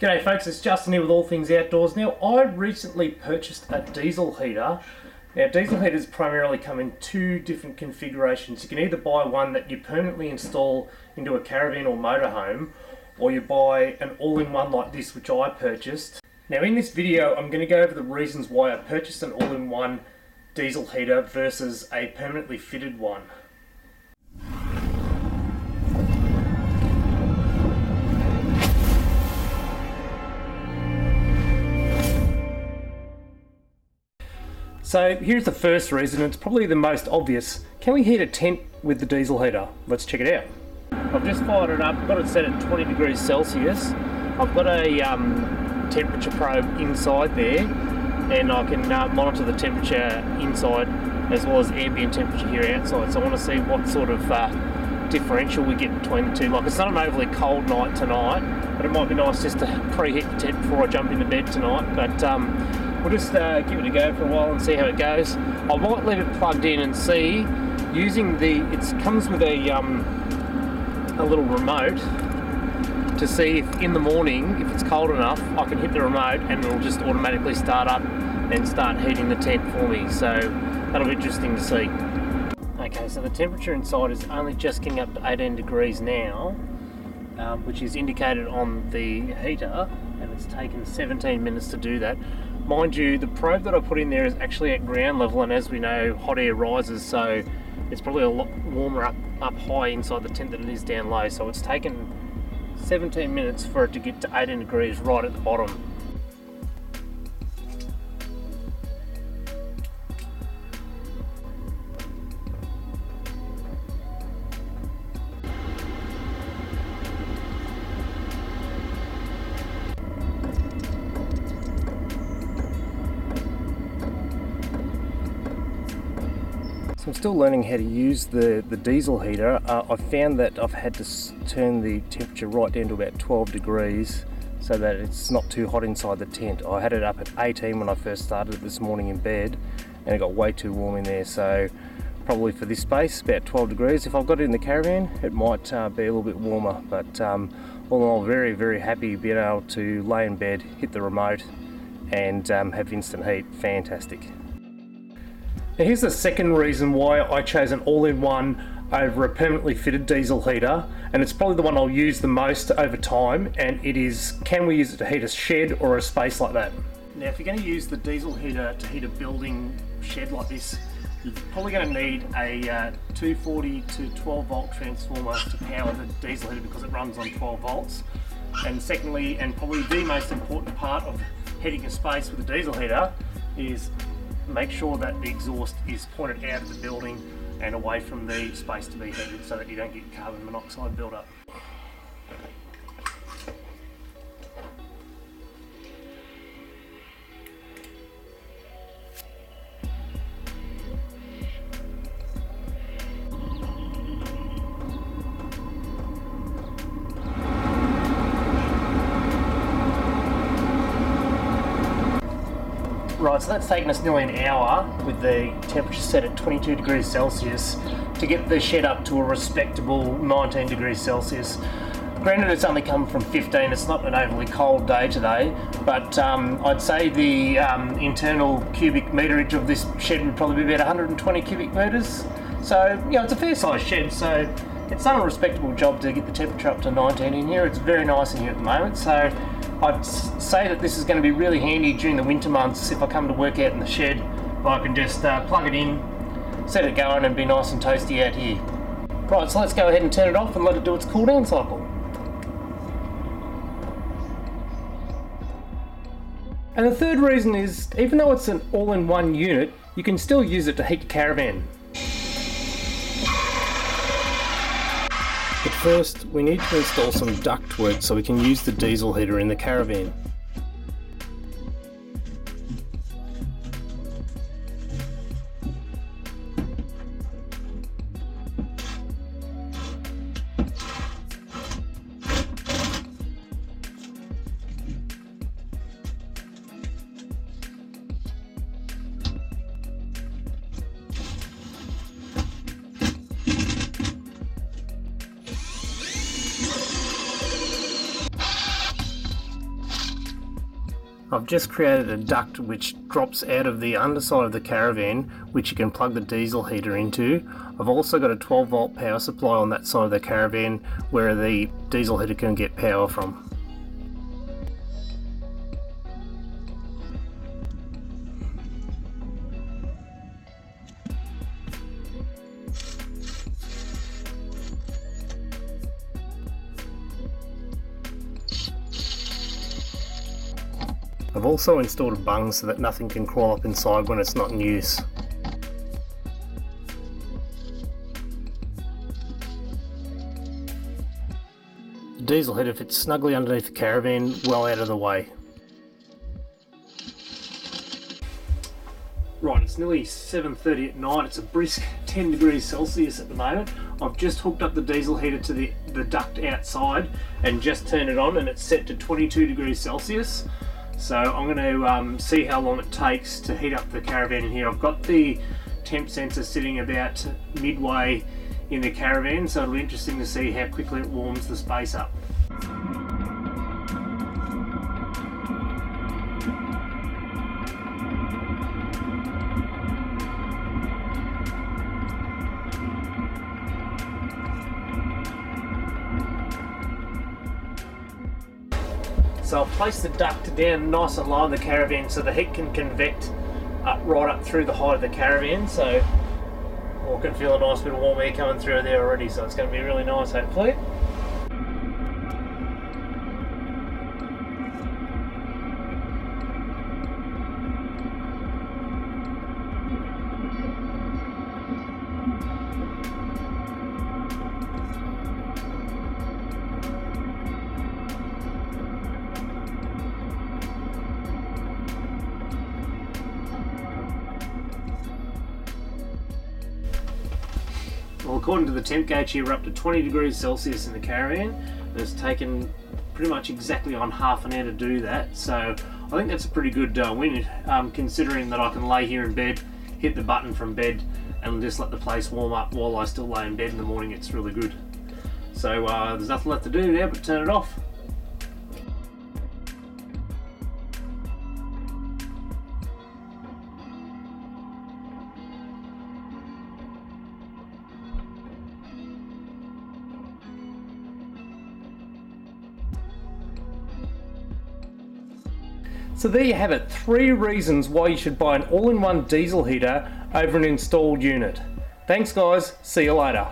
G'day folks, it's Justin here with All Things Outdoors. Now, I recently purchased a diesel heater. Now, diesel heaters primarily come in two different configurations. You can either buy one that you permanently install into a caravan or motorhome, or you buy an all-in-one like this, which I purchased. Now, in this video, I'm going to go over the reasons why I purchased an all-in-one diesel heater versus a permanently fitted one. So here's the first reason, it's probably the most obvious. Can we heat a tent with the diesel heater? Let's check it out. I've just fired it up, got it set at 20 degrees Celsius. I've got a um, temperature probe inside there and I can uh, monitor the temperature inside as well as ambient temperature here outside. So I want to see what sort of uh, differential we get between the two. Like it's not an overly cold night tonight, but it might be nice just to preheat the tent before I jump into bed tonight. But um, we'll just uh, give it a go for a while and see how it goes. I might leave it plugged in and see using the. It comes with a um, a little remote to see if in the morning, if it's cold enough, I can hit the remote and it'll just automatically start up and start heating the tent for me. So that'll be interesting to see. Okay, so the temperature inside is only just getting up to 18 degrees now, um, which is indicated on the heater, and it's taken 17 minutes to do that. Mind you, the probe that I put in there is actually at ground level, and as we know, hot air rises, so it's probably a lot warmer up, up high inside the tent than it is down low. So it's taken 17 minutes for it to get to 18 degrees right at the bottom. I'm still learning how to use the, the diesel heater. Uh, I've found that I've had to turn the temperature right down to about 12 degrees so that it's not too hot inside the tent. I had it up at 18 when I first started this morning in bed and it got way too warm in there so probably for this space about 12 degrees. If I've got it in the caravan it might uh, be a little bit warmer but um, all in all very very happy being able to lay in bed, hit the remote and um, have instant heat. Fantastic. Now here's the second reason why I chose an all-in-one over a permanently fitted diesel heater and it's probably the one I'll use the most over time and it is can we use it to heat a shed or a space like that? Now if you're going to use the diesel heater to heat a building shed like this you're probably going to need a uh, 240 to 12 volt transformer to power the diesel heater because it runs on 12 volts and secondly and probably the most important part of heating a space with a diesel heater is make sure that the exhaust is pointed out of the building and away from the space to be heated so that you don't get carbon monoxide buildup. Right, so that's taken us nearly an hour with the temperature set at 22 degrees Celsius to get the shed up to a respectable 19 degrees Celsius. Granted, it's only come from 15, it's not an overly cold day today, but um, I'd say the um, internal cubic meterage of this shed would probably be about 120 cubic metres. So, you know, it's a fair sized shed, so it's done a respectable job to get the temperature up to 19 in here. It's very nice in here at the moment, so I'd say that this is going to be really handy during the winter months if I come to work out in the shed. I can just uh, plug it in, set it going and be nice and toasty out here. Right, so let's go ahead and turn it off and let it do its cool down cycle. And the third reason is, even though it's an all-in-one unit, you can still use it to heat your caravan. First, we need to install some ductwork so we can use the diesel heater in the caravan. I've just created a duct which drops out of the underside of the caravan which you can plug the diesel heater into. I've also got a 12 volt power supply on that side of the caravan where the diesel heater can get power from. I've also installed a bung so that nothing can crawl up inside when it's not in use. The diesel heater fits snugly underneath the caravan, well out of the way. Right, it's nearly 7.30 at night, it's a brisk 10 degrees Celsius at the moment. I've just hooked up the diesel heater to the, the duct outside and just turned it on and it's set to 22 degrees Celsius. So I'm going to um, see how long it takes to heat up the caravan in here. I've got the temp sensor sitting about midway in the caravan, so it'll be interesting to see how quickly it warms the space up. So I'll place the duct down nice and low in the caravan so the heat can convect up, right up through the height of the caravan. So I can feel a nice bit of warm air coming through there already. So it's going to be really nice hopefully. Well, according to the temp gauge here, we're up to 20 degrees Celsius in the caravan. It's taken pretty much exactly on half an hour to do that. So I think that's a pretty good uh, win, um, considering that I can lay here in bed, hit the button from bed, and just let the place warm up while I still lay in bed in the morning. It's really good. So uh, there's nothing left to do now but turn it off. So there you have it, three reasons why you should buy an all-in-one diesel heater over an installed unit. Thanks guys, see you later.